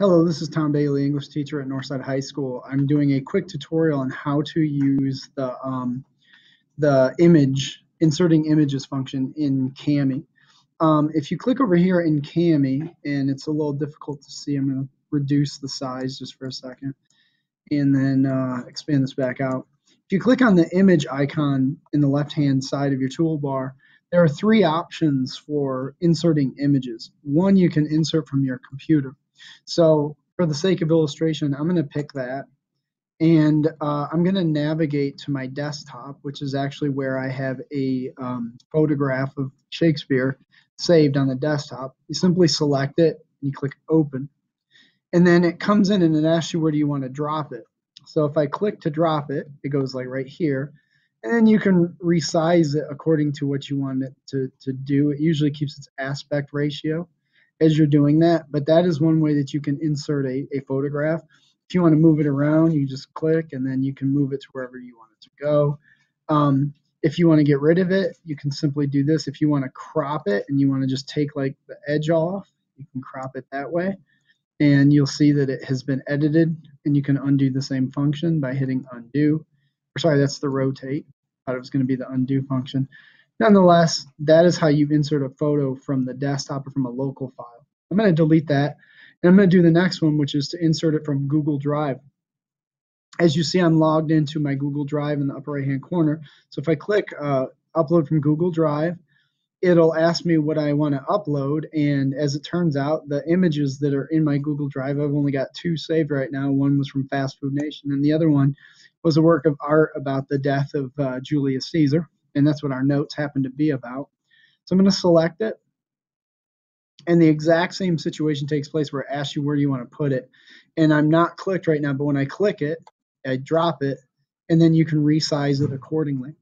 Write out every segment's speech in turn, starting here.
Hello, this is Tom Bailey, English teacher at Northside High School. I'm doing a quick tutorial on how to use the um, the image, inserting images function in Kami. Um, if you click over here in Kami, and it's a little difficult to see, I'm going to reduce the size just for a second, and then uh, expand this back out. If you click on the image icon in the left-hand side of your toolbar, there are three options for inserting images. One, you can insert from your computer. So for the sake of illustration, I'm going to pick that and uh, I'm going to navigate to my desktop, which is actually where I have a um, photograph of Shakespeare saved on the desktop. You simply select it and you click open. And then it comes in and it asks you where do you want to drop it. So if I click to drop it, it goes like right here. And then you can resize it according to what you want it to, to do. It usually keeps its aspect ratio as you're doing that. But that is one way that you can insert a, a photograph. If you want to move it around, you just click and then you can move it to wherever you want it to go. Um, if you want to get rid of it, you can simply do this. If you want to crop it and you want to just take like the edge off, you can crop it that way. And you'll see that it has been edited and you can undo the same function by hitting undo. Or sorry, that's the rotate. I thought it was going to be the undo function. Nonetheless, that is how you insert a photo from the desktop or from a local file. I'm going to delete that. And I'm going to do the next one, which is to insert it from Google Drive. As you see, I'm logged into my Google Drive in the upper right hand corner. So if I click uh, upload from Google Drive, it'll ask me what I want to upload. And as it turns out, the images that are in my Google Drive, I've only got two saved right now. One was from Fast Food Nation, and the other one was a work of art about the death of uh, Julius Caesar and that's what our notes happen to be about. So I'm going to select it. And the exact same situation takes place where it asks you where you want to put it. And I'm not clicked right now, but when I click it, I drop it, and then you can resize it accordingly.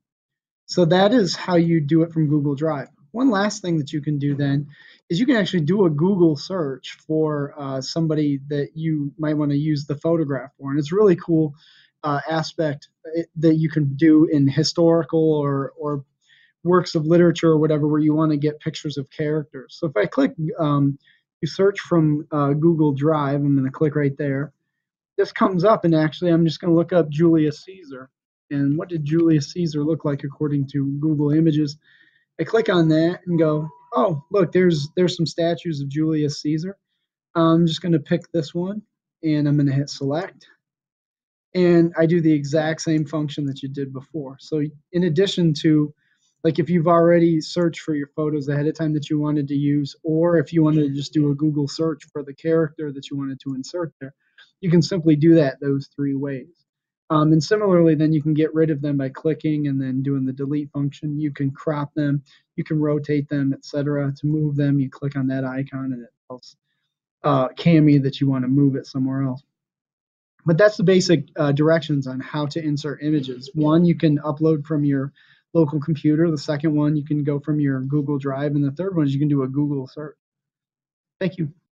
So that is how you do it from Google Drive. One last thing that you can do then is you can actually do a Google search for uh, somebody that you might want to use the photograph for. And it's really cool uh, aspect eh, that you can do in historical or or works of literature or whatever where you want to get pictures of characters. So if I click, um, you search from uh, Google Drive, I'm going to click right there. This comes up, and actually, I'm just going to look up Julius Caesar. And what did Julius Caesar look like according to Google Images? I click on that and go, oh, look, there's there's some statues of Julius Caesar. I'm just going to pick this one, and I'm going to hit select and I do the exact same function that you did before. So in addition to like if you've already searched for your photos ahead of time that you wanted to use, or if you wanted to just do a Google search for the character that you wanted to insert there, you can simply do that those three ways. Um, and similarly, then you can get rid of them by clicking and then doing the delete function. You can crop them, you can rotate them, etc. To move them, you click on that icon and it tells uh, Kami that you want to move it somewhere else. But that's the basic uh, directions on how to insert images. One, you can upload from your local computer. The second one, you can go from your Google Drive. And the third one is you can do a Google search. Thank you.